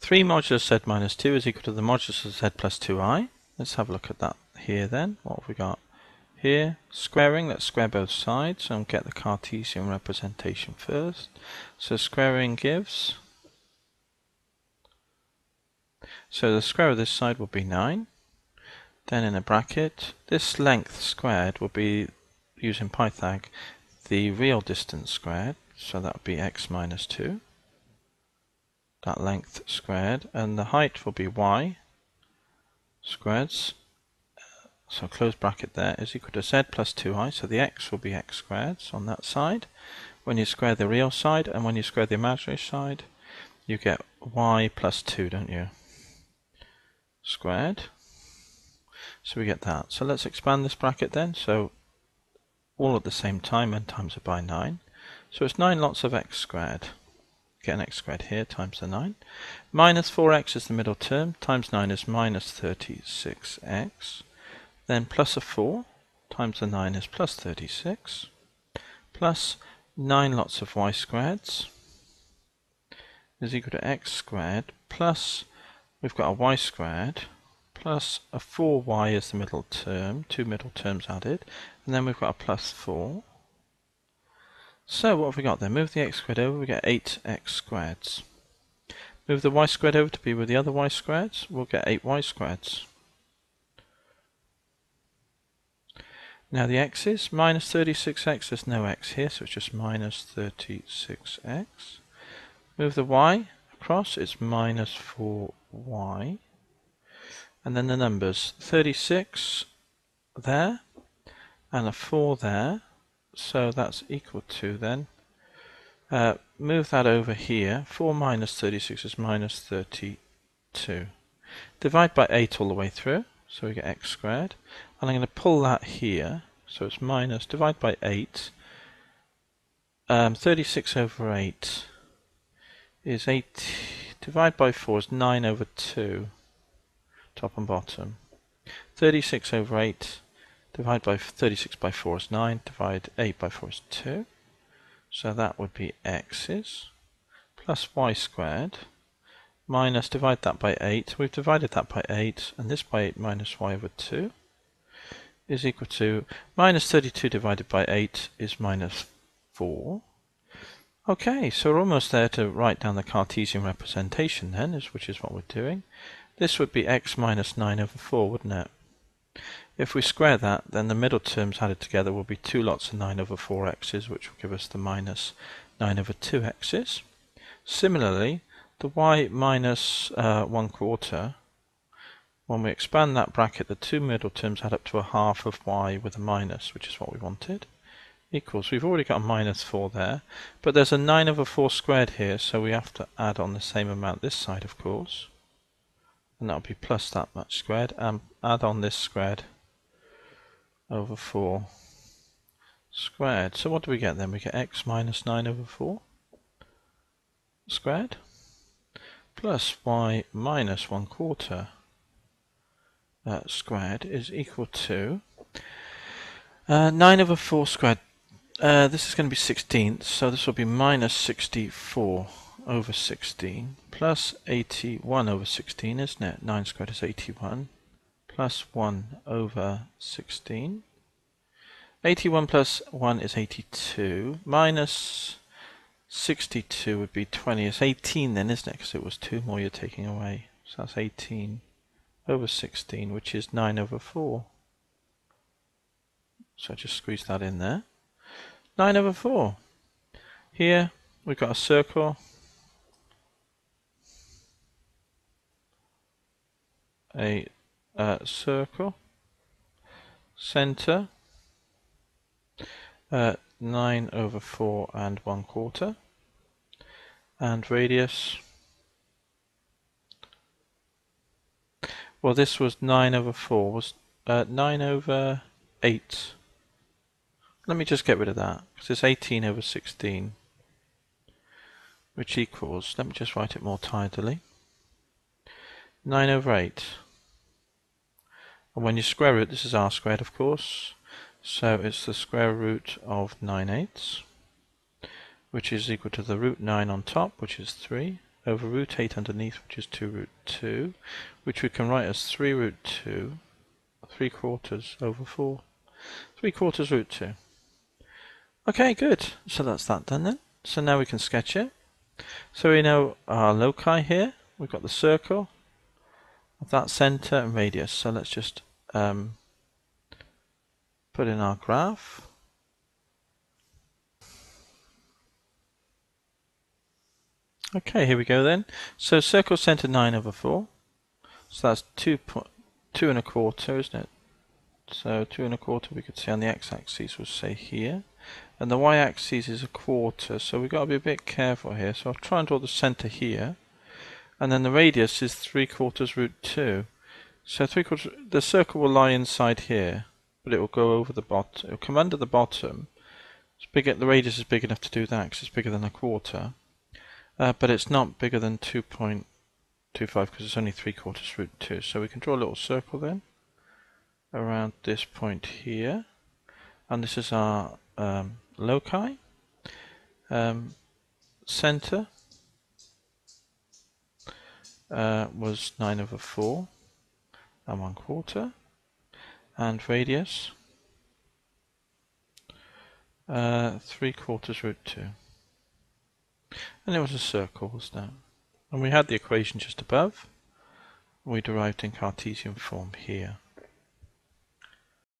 3 modulus z minus 2 is equal to the modulus of z plus 2i. Let's have a look at that here then. What have we got? Here, squaring, let's square both sides and get the Cartesian representation first. So squaring gives, so the square of this side will be 9. Then in a bracket, this length squared will be, using Pythag, the real distance squared, so that would be x minus 2 that length squared and the height will be y squared so close bracket there is equal to z plus 2i so the x will be x squared on that side. When you square the real side and when you square the imaginary side you get y plus 2 don't you? Squared. So we get that. So let's expand this bracket then. So all at the same time and times it by 9 so it's 9 lots of x squared get an x squared here times the 9. Minus 4x is the middle term, times 9 is minus 36x. Then plus a 4 times the 9 is plus 36. Plus 9 lots of y squareds is equal to x squared plus we've got a y squared plus a 4y is the middle term, two middle terms added, and then we've got a plus 4 so what have we got there? Move the x squared over, we get 8x squareds. Move the y squared over to be with the other y squareds, we'll get 8y squareds. Now the x's, minus 36x, there's no x here, so it's just minus 36x. Move the y across, it's minus 4y. And then the numbers, 36 there, and a 4 there, so that's equal to then, uh, move that over here, 4 minus 36 is minus 32. Divide by 8 all the way through, so we get x squared. And I'm going to pull that here, so it's minus, divide by 8. Um, 36 over 8 is 8, divide by 4 is 9 over 2, top and bottom. 36 over 8 Divide by 36 by 4 is 9. Divide 8 by 4 is 2. So that would be x's plus y squared minus divide that by 8. We've divided that by 8 and this by 8 minus y over 2 is equal to minus 32 divided by 8 is minus 4. Okay, so we're almost there to write down the Cartesian representation then, which is what we're doing. This would be x minus 9 over 4, wouldn't it? If we square that, then the middle terms added together will be 2 lots of 9 over 4x's, which will give us the minus 9 over 2x's. Similarly, the y minus, uh, 1 quarter, when we expand that bracket, the two middle terms add up to a half of y with a minus, which is what we wanted, equals, we've already got a minus 4 there, but there's a 9 over 4 squared here, so we have to add on the same amount this side, of course. And that'll be plus that much squared, and add on this squared over 4 squared. So what do we get then? We get x minus 9 over 4 squared plus y minus 1 quarter uh, squared is equal to uh, 9 over 4 squared. Uh, this is going to be 16, so this will be minus 64 over 16 plus 81 over 16, isn't it? 9 squared is 81 plus 1 over 16. 81 plus 1 is 82. Minus 62 would be 20. It's 18 then, isn't it? Because it was 2 more you're taking away. So that's 18 over 16, which is 9 over 4. So I just squeeze that in there. 9 over 4. Here we've got a circle. A uh, circle, center, uh, 9 over 4 and 1 quarter, and radius, well this was 9 over 4, was uh, 9 over 8. Let me just get rid of that, because it's 18 over 16, which equals, let me just write it more tidily, 9 over 8. And when you square root, this is r squared, of course. So it's the square root of 9 eighths, which is equal to the root 9 on top, which is 3, over root 8 underneath, which is 2 root 2, which we can write as 3 root 2, 3 quarters over 4, 3 quarters root 2. Okay, good. So that's that done then. So now we can sketch it. So we know our loci here. We've got the circle of that center and radius. So let's just um, put in our graph. Okay, here we go then. So circle center 9 over 4. So that's 2, two and a quarter, isn't it? So 2 and a quarter we could see on the x-axis, we'll say here. And the y-axis is a quarter, so we've got to be a bit careful here. So I'll try and draw the center here. And then the radius is 3 quarters root 2. So 3 quarters, the circle will lie inside here, but it will go over the bottom. It will come under the bottom. It's bigger, the radius is big enough to do that because it's bigger than a quarter. Uh, but it's not bigger than 2.25 because it's only 3 quarters root 2. So we can draw a little circle then around this point here. And this is our um, loci. Um, center uh, was 9 over 4 and 1 quarter. And radius uh, 3 quarters root 2 and it was a circle, wasn't it? And we had the equation just above. We derived in Cartesian form here.